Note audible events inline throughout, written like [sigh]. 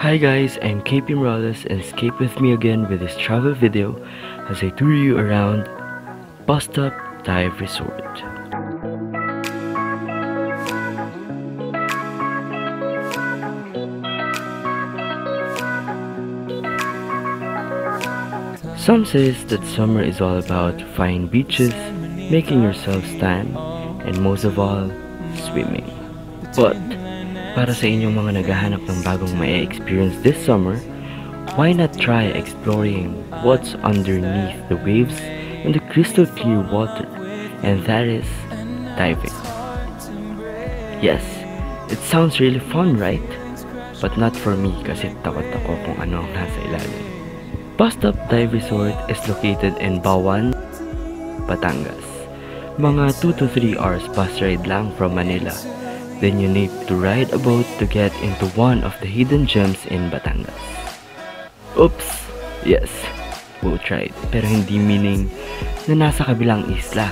Hi guys, I'm KP Morales and escape with me again with this travel video as I tour you around Bus Stop Dive Resort. Some says that summer is all about fine beaches, making yourself tan, and most of all, swimming. But para sa inyong mga naghahanap ng bagong may experience this summer, why not try exploring what's underneath the waves and the crystal clear water? And that is diving. Yes, it sounds really fun, right? But not for me kasi takot ako kung ano ang nasa ilalim. Bus Stop Dive Resort is located in Bawan, Batangas. Mga 2 to 3 hours bus ride lang from Manila. Then you need to ride a boat to get into one of the hidden gems in Batangas. Oops! Yes, boat ride. Pero hindi meaning na nasa kabilang isla.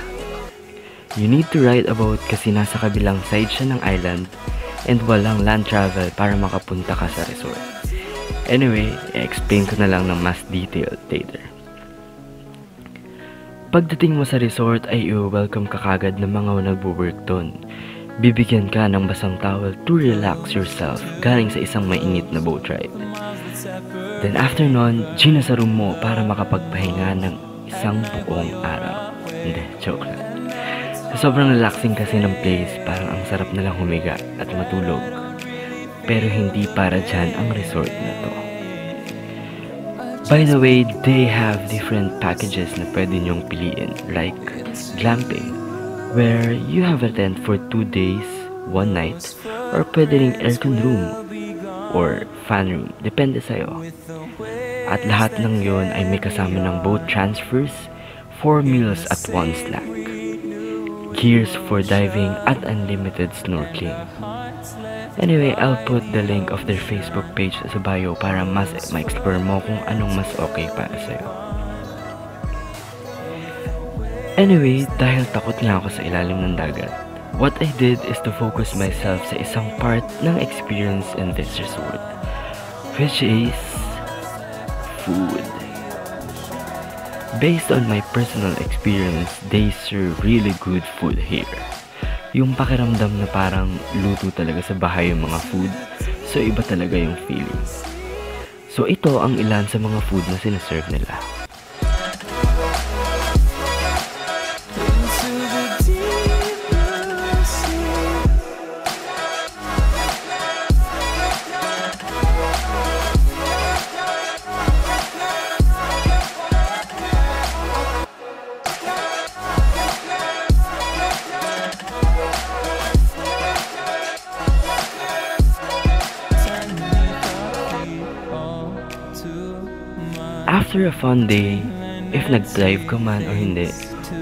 You need to ride a boat kasi nasa kabilang side siya ng island and walang land travel para makapunta ka sa resort. Anyway, i-explain ko na lang ng mas detailed later. Pagdating mo sa resort ay i-welcome ka kagad ng mga nagbo-work doon. Bibigyan ka ng basang towel to relax yourself galing sa isang mainit na boat ride. Then after nun, gina sa room mo para makapagpahinga ng isang buong araw. Hindi, joke lang. Sobrang relaxing kasi ng place, parang ang sarap na lang humiga at matulog. Pero hindi para dyan ang resort na to. By the way, they have different packages na pwede nyong piliin like glamping, where you have a tent for 2 days, 1 night, or pwede ring aircon room or fan room, depende sa'yo. At lahat ng yon ay may kasama ng boat transfers, 4 meals at 1 snack, gears for diving at unlimited snorkeling. Anyway, I'll put the link of their Facebook page sa bio para mas ma-explore mo kung anong mas okay para sa'yo. Anyway, dahil takot nga ako sa ilalim ng dagat, what I did is to focus myself sa isang part ng experience in this resort, which is food. Based on my personal experience, they serve really good food here. Yung pakiramdam na parang luto talaga sa bahay yung mga food, so iba talaga yung feeling. So ito ang ilan sa mga food na sinaserve nila. After a fun day, if nag-dive ka man or hindi,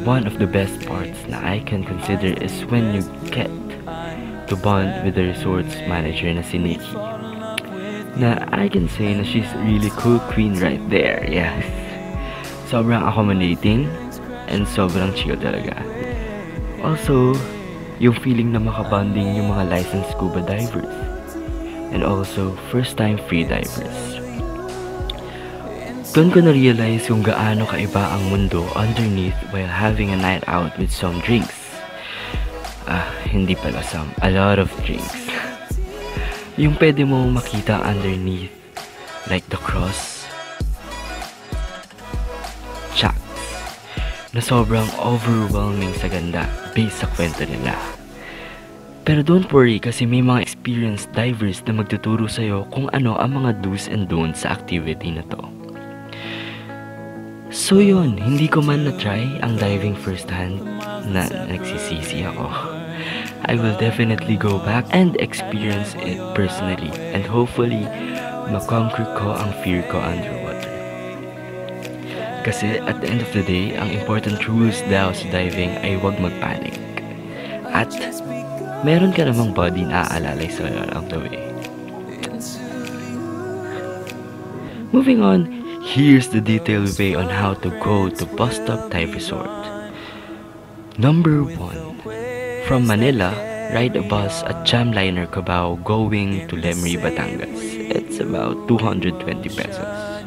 one of the best parts na I can consider is when you get to bond with the resort's manager na si Nikki. Na I can say na she's really cool queen right there, yes. Sobrang accommodating and sobrang chill talaga. Also, yung feeling na makabanding yung mga licensed scuba divers and also first-time free divers. Doon ko na-realize kung gaano kaiba ang mundo underneath while having a night out with some drinks. Ah, hindi pala some, a lot of drinks. [laughs] yung pwede mo makita underneath, like the cross, chats, na sobrang overwhelming sa ganda based sa kwento nila. Pero don't worry kasi may mga experienced divers na magtuturo sa'yo kung ano ang mga do's and don'ts sa activity na to. So yun, hindi ko man na-try ang diving first hand na nagsisisi ako. I will definitely go back and experience it personally and hopefully makonquer ko ang fear ko underwater. Kasi at the end of the day, ang important rules daw sa diving ay huwag magpanic. At meron ka namang body na aalalay sa along the way. Moving on, Here's the detailed way on how to go to Bus Stop Dive Resort. Number 1. From Manila, ride a bus at Jamliner Cabao going to Lemri, Batangas. it's about 220 pesos.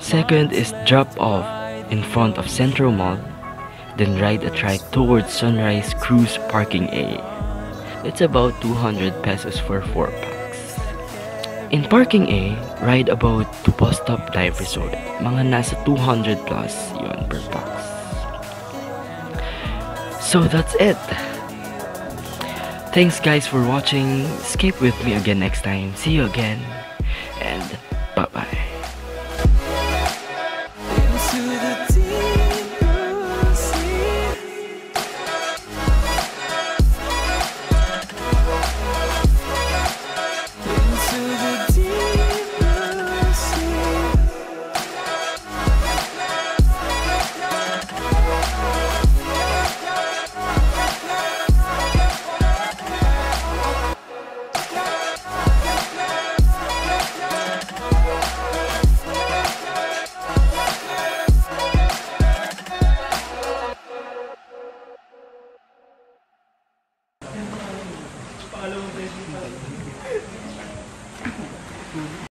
Second is drop off in front of Central Mall, then ride a trike towards Sunrise Cruise Parking A. It's about 200 pesos for 4 packs. In Parking A, ride about to Bus Stop Dive Resort. Mga nasa 200 plus yon per box. So that's it. Thanks guys for watching. Escape with me again next time. See you again. And bye-bye.